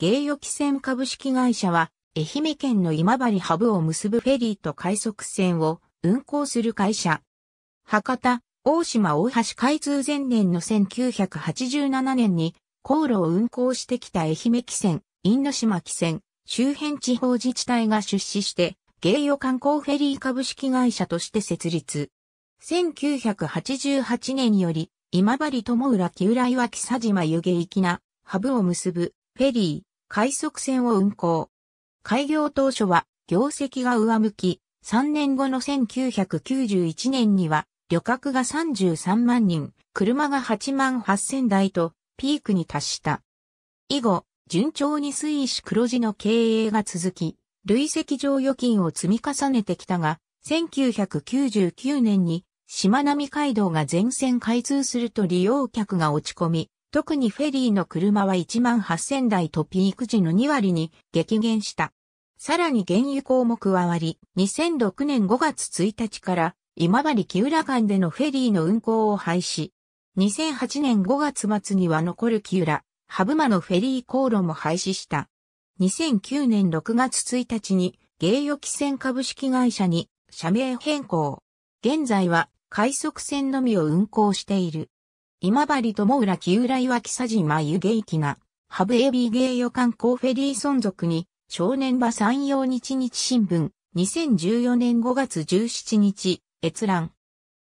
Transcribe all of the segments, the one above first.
芸予汽船株式会社は、愛媛県の今治ハブを結ぶフェリーと快速船を運航する会社。博多、大島大橋開通前年の1987年に航路を運航してきた愛媛汽船、因島汽船、周辺地方自治体が出資して、芸予観光フェリー株式会社として設立。1988年より、今治友浦木浦岩木佐島湯気行きな、ハブを結ぶ、フェリー、快速船を運航。開業当初は、業績が上向き、3年後の1991年には、旅客が33万人、車が8万8000台と、ピークに達した。以後、順調に推移し黒字の経営が続き、累積上預金を積み重ねてきたが、1999年に、しまなみ海道が全線開通すると利用客が落ち込み、特にフェリーの車は1万8000台とピーク時の2割に激減した。さらに原油項も加わり、2006年5月1日から今治木浦間でのフェリーの運航を廃止。2008年5月末には残る木浦、ハブマのフェリー航路も廃止した。2009年6月1日に芸予汽船株式会社に社名変更。現在は快速船のみを運航している。今治友浦木浦岩木佐島湯気行な、ハブエビ芸予観光フェリー存続に、少年馬山陽日日新聞、2014年5月17日、閲覧。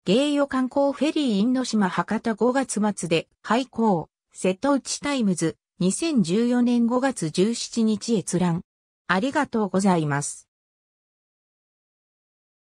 芸予観光フェリー因島博多5月末で廃校。瀬戸内タイムズ、2014年5月17日閲覧。ありがとうございます。